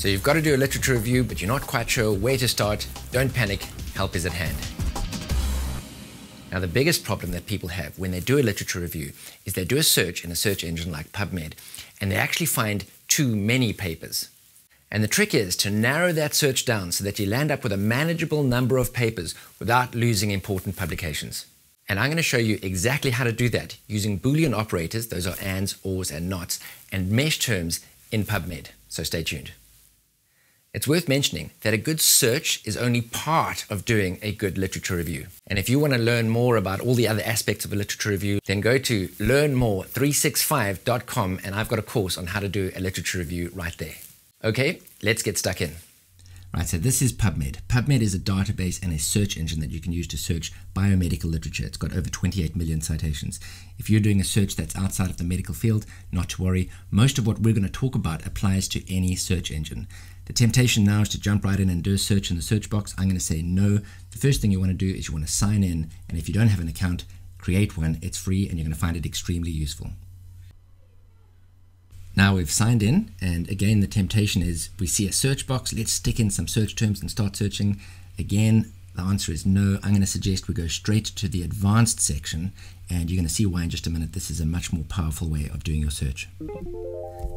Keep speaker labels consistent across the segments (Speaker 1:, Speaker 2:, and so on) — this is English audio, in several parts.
Speaker 1: So you've got to do a literature review, but you're not quite sure where to start. Don't panic, help is at hand. Now, the biggest problem that people have when they do a literature review is they do a search in a search engine like PubMed and they actually find too many papers. And the trick is to narrow that search down so that you land up with a manageable number of papers without losing important publications. And I'm going to show you exactly how to do that using Boolean operators, those are ands, ors, and nots, and mesh terms in PubMed. So stay tuned. It's worth mentioning that a good search is only part of doing a good literature review. And if you want to learn more about all the other aspects of a literature review, then go to learnmore365.com and I've got a course on how to do a literature review right there. Okay, let's get stuck in. Right, so this is PubMed. PubMed is a database and a search engine that you can use to search biomedical literature. It's got over 28 million citations. If you're doing a search that's outside of the medical field, not to worry. Most of what we're going to talk about applies to any search engine. The temptation now is to jump right in and do a search in the search box. I'm going to say no. The first thing you want to do is you want to sign in, and if you don't have an account, create one. It's free, and you're going to find it extremely useful. Now we've signed in, and again, the temptation is we see a search box. Let's stick in some search terms and start searching. Again, the answer is no. I'm going to suggest we go straight to the advanced section, and you're going to see why in just a minute. This is a much more powerful way of doing your search.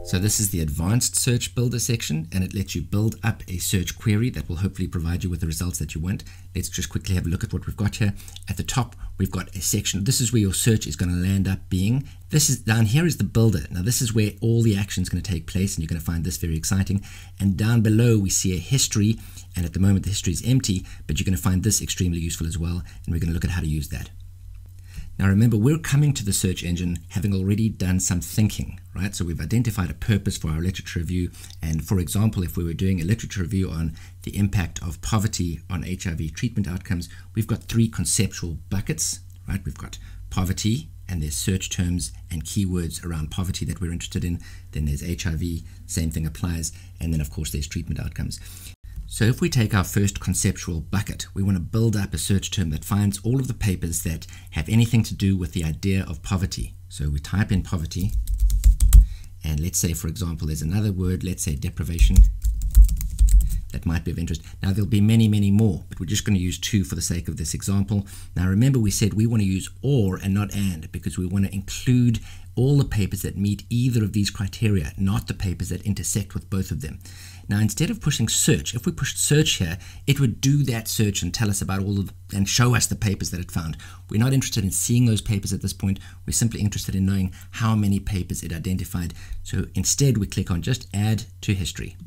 Speaker 1: So this is the advanced search builder section, and it lets you build up a search query that will hopefully provide you with the results that you want. Let's just quickly have a look at what we've got here. At the top, we've got a section. This is where your search is going to land up being. This is down here is the builder. Now this is where all the action is going to take place, and you're going to find this very exciting. And down below, we see a history and at the moment the history is empty, but you're going to find this extremely useful as well, and we're going to look at how to use that. Now remember, we're coming to the search engine having already done some thinking, right? So we've identified a purpose for our literature review. And for example, if we were doing a literature review on the impact of poverty on HIV treatment outcomes, we've got three conceptual buckets, right? We've got poverty, and there's search terms and keywords around poverty that we're interested in. Then there's HIV, same thing applies. And then, of course, there's treatment outcomes. So if we take our first conceptual bucket, we want to build up a search term that finds all of the papers that have anything to do with the idea of poverty. So we type in poverty, and let's say, for example, there's another word, let's say deprivation, that might be of interest. Now there'll be many, many more, but we're just going to use two for the sake of this example. Now remember we said we want to use or and not and because we want to include all the papers that meet either of these criteria, not the papers that intersect with both of them. Now, instead of pushing search, if we pushed search here, it would do that search and tell us about all of and show us the papers that it found. We're not interested in seeing those papers at this point. We're simply interested in knowing how many papers it identified. So instead, we click on just add to history.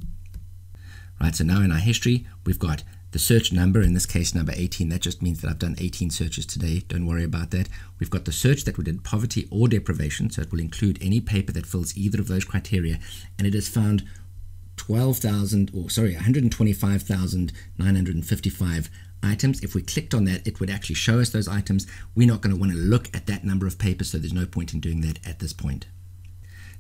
Speaker 1: Right, so now in our history, we've got the search number, in this case number 18, that just means that I've done 18 searches today. Don't worry about that. We've got the search that we did poverty or deprivation, so it will include any paper that fills either of those criteria, and it has found 12,000, or sorry, 125,955 items. If we clicked on that, it would actually show us those items. We're not going to want to look at that number of papers, so there's no point in doing that at this point.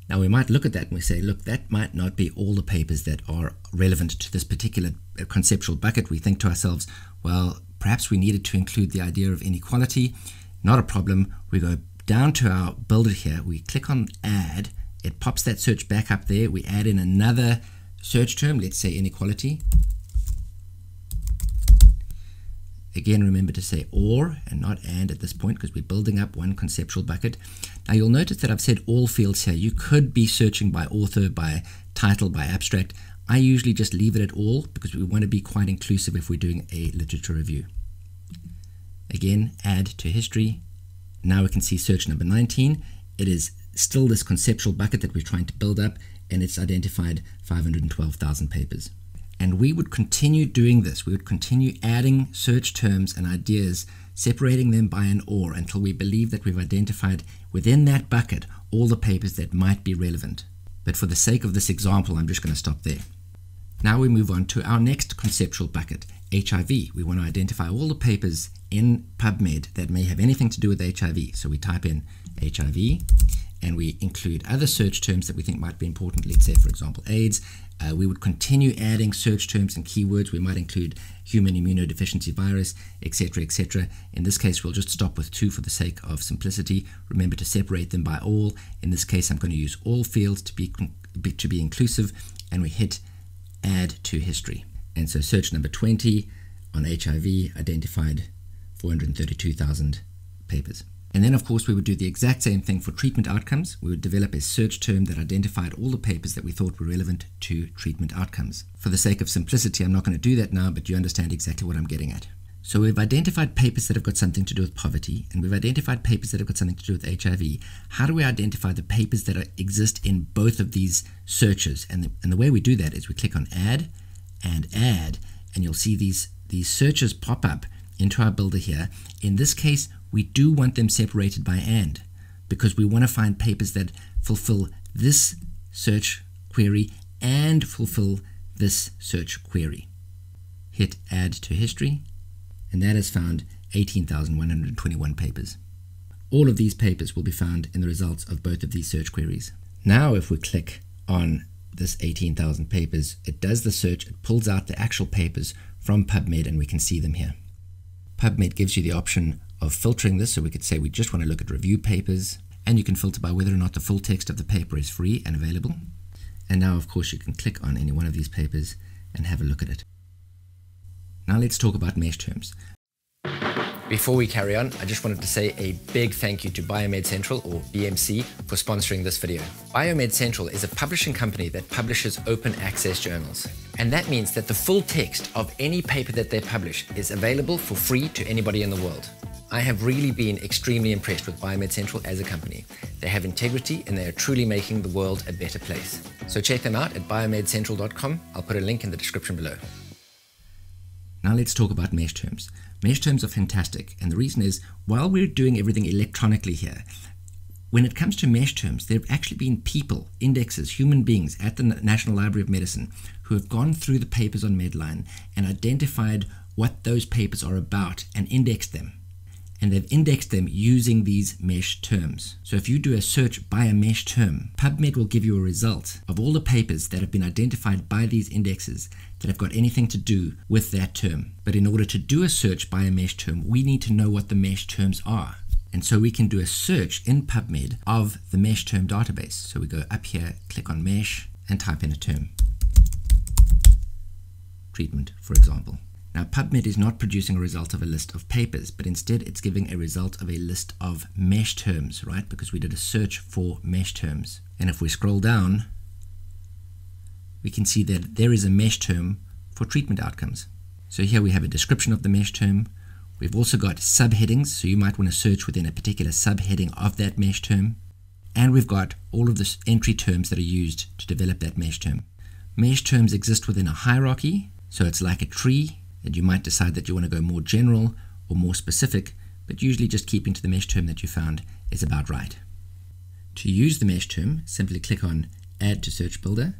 Speaker 1: Now we might look at that and we say, look, that might not be all the papers that are relevant to this particular uh, conceptual bucket. We think to ourselves, well, perhaps we needed to include the idea of inequality. Not a problem. We go down to our builder here. We click on add. It pops that search back up there. We add in another search term, let's say inequality. Again, remember to say or and not and at this point because we're building up one conceptual bucket. Now you'll notice that I've said all fields here. You could be searching by author, by title, by abstract. I usually just leave it at all because we want to be quite inclusive if we're doing a literature review. Again, add to history. Now we can see search number 19. It is still this conceptual bucket that we're trying to build up and it's identified 512,000 papers. And we would continue doing this. We would continue adding search terms and ideas, separating them by an or until we believe that we've identified within that bucket all the papers that might be relevant. But for the sake of this example, I'm just going to stop there. Now we move on to our next conceptual bucket, HIV. We want to identify all the papers in PubMed that may have anything to do with HIV. So we type in HIV and we include other search terms that we think might be important, let's say, for example, AIDS, uh, we would continue adding search terms and keywords. We might include human immunodeficiency virus, etc., etc. In this case, we'll just stop with two for the sake of simplicity. Remember to separate them by all. In this case, I'm going to use or fields to be, to be inclusive, and we hit add to history. And so search number 20 on HIV identified 432,000 papers. And then, of course, we would do the exact same thing for treatment outcomes. We would develop a search term that identified all the papers that we thought were relevant to treatment outcomes. For the sake of simplicity, I'm not going to do that now, but you understand exactly what I'm getting at. So we've identified papers that have got something to do with poverty, and we've identified papers that have got something to do with HIV. How do we identify the papers that are, exist in both of these searches? And the, and the way we do that is we click on Add and Add, and you'll see these, these searches pop up into our builder here. In this case, we do want them separated by AND because we want to find papers that fulfill this search query and fulfill this search query. Hit Add to History and that has found 18,121 papers. All of these papers will be found in the results of both of these search queries. Now, if we click on this 18,000 papers, it does the search, it pulls out the actual papers from PubMed, and we can see them here. PubMed gives you the option of filtering this, so we could say we just want to look at review papers, and you can filter by whether or not the full text of the paper is free and available. And now, of course, you can click on any one of these papers and have a look at it. Now let's talk about mesh terms. Before we carry on, I just wanted to say a big thank you to Biomed Central, or BMC, for sponsoring this video. Biomed Central is a publishing company that publishes open access journals. And that means that the full text of any paper that they publish is available for free to anybody in the world. I have really been extremely impressed with Biomed Central as a company. They have integrity and they are truly making the world a better place. So check them out at biomedcentral.com. I'll put a link in the description below. Now let's talk about mesh terms. Mesh terms are fantastic, and the reason is while we're doing everything electronically here, when it comes to mesh terms, there have actually been people, indexes, human beings at the National Library of Medicine who have gone through the papers on Medline and identified what those papers are about and indexed them and they've indexed them using these mesh terms. So if you do a search by a mesh term, PubMed will give you a result of all the papers that have been identified by these indexes that have got anything to do with that term. But in order to do a search by a mesh term, we need to know what the mesh terms are. And so we can do a search in PubMed of the mesh term database. So we go up here, click on mesh, and type in a term. Treatment, for example. Now, PubMed is not producing a result of a list of papers, but instead it's giving a result of a list of mesh terms, right? Because we did a search for mesh terms. And if we scroll down, we can see that there is a mesh term for treatment outcomes. So here we have a description of the mesh term. We've also got subheadings, so you might want to search within a particular subheading of that mesh term. And we've got all of the entry terms that are used to develop that mesh term. Mesh terms exist within a hierarchy, so it's like a tree and you might decide that you want to go more general or more specific, but usually just keeping to the mesh term that you found is about right. To use the mesh term, simply click on Add to Search Builder,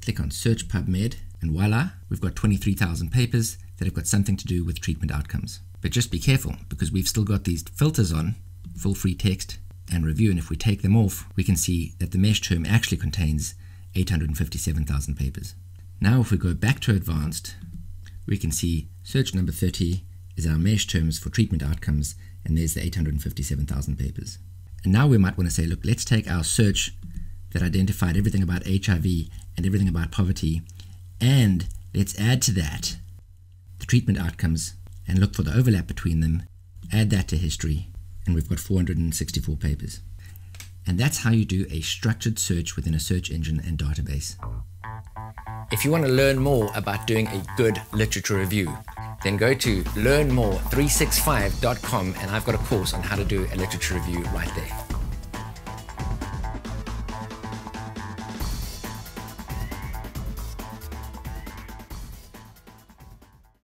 Speaker 1: click on Search PubMed, and voila, we've got 23,000 papers that have got something to do with treatment outcomes. But just be careful, because we've still got these filters on, full free text and review, and if we take them off, we can see that the mesh term actually contains 857,000 papers. Now if we go back to advanced, we can see search number 30 is our mesh terms for treatment outcomes, and there's the 857,000 papers. And now we might want to say, look, let's take our search that identified everything about HIV and everything about poverty, and let's add to that the treatment outcomes and look for the overlap between them, add that to history, and we've got 464 papers. And that's how you do a structured search within a search engine and database. If you want to learn more about doing a good literature review, then go to learnmore365.com and I've got a course on how to do a literature review right there.